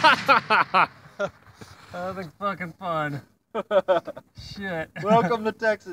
that was fucking fun. Shit. Welcome to Texas.